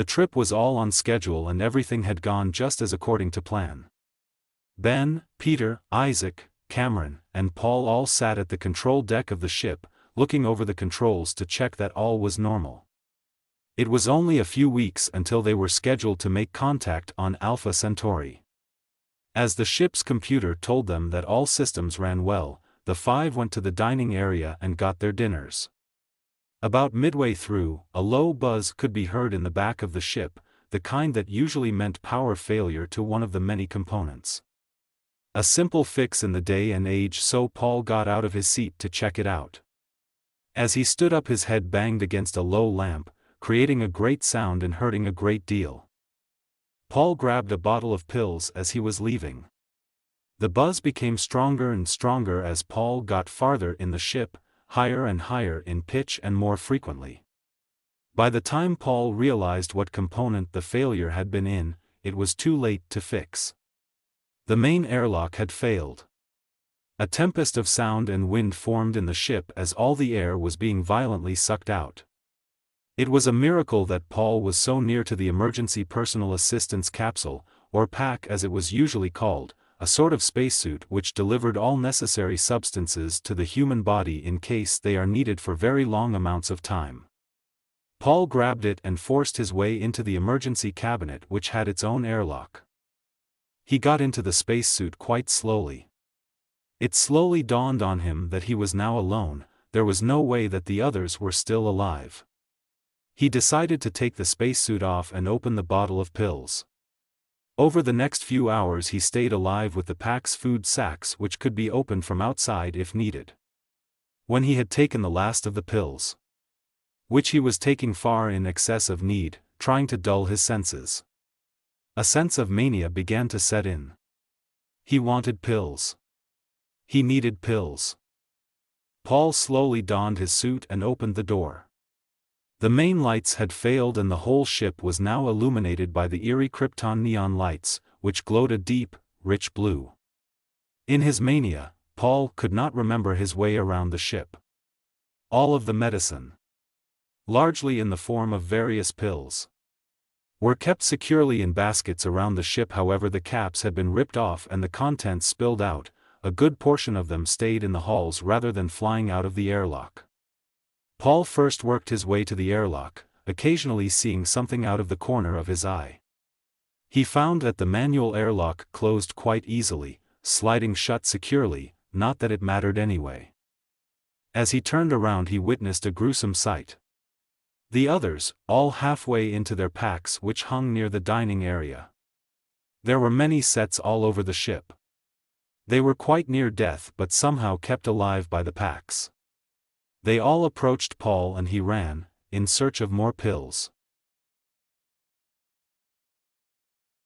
The trip was all on schedule and everything had gone just as according to plan. Ben, Peter, Isaac, Cameron, and Paul all sat at the control deck of the ship, looking over the controls to check that all was normal. It was only a few weeks until they were scheduled to make contact on Alpha Centauri. As the ship's computer told them that all systems ran well, the five went to the dining area and got their dinners. About midway through, a low buzz could be heard in the back of the ship, the kind that usually meant power failure to one of the many components. A simple fix in the day and age so Paul got out of his seat to check it out. As he stood up his head banged against a low lamp, creating a great sound and hurting a great deal. Paul grabbed a bottle of pills as he was leaving. The buzz became stronger and stronger as Paul got farther in the ship, higher and higher in pitch and more frequently. By the time Paul realized what component the failure had been in, it was too late to fix. The main airlock had failed. A tempest of sound and wind formed in the ship as all the air was being violently sucked out. It was a miracle that Paul was so near to the emergency personal assistance capsule, or pack as it was usually called, a sort of spacesuit which delivered all necessary substances to the human body in case they are needed for very long amounts of time. Paul grabbed it and forced his way into the emergency cabinet which had its own airlock. He got into the spacesuit quite slowly. It slowly dawned on him that he was now alone, there was no way that the others were still alive. He decided to take the spacesuit off and open the bottle of pills. Over the next few hours he stayed alive with the pack's food sacks which could be opened from outside if needed. When he had taken the last of the pills, which he was taking far in excess of need, trying to dull his senses. A sense of mania began to set in. He wanted pills. He needed pills. Paul slowly donned his suit and opened the door. The main lights had failed and the whole ship was now illuminated by the eerie krypton neon lights, which glowed a deep, rich blue. In his mania, Paul could not remember his way around the ship. All of the medicine, largely in the form of various pills, were kept securely in baskets around the ship however the caps had been ripped off and the contents spilled out, a good portion of them stayed in the halls rather than flying out of the airlock. Paul first worked his way to the airlock, occasionally seeing something out of the corner of his eye. He found that the manual airlock closed quite easily, sliding shut securely, not that it mattered anyway. As he turned around he witnessed a gruesome sight. The others, all halfway into their packs which hung near the dining area. There were many sets all over the ship. They were quite near death but somehow kept alive by the packs. They all approached Paul and he ran, in search of more pills.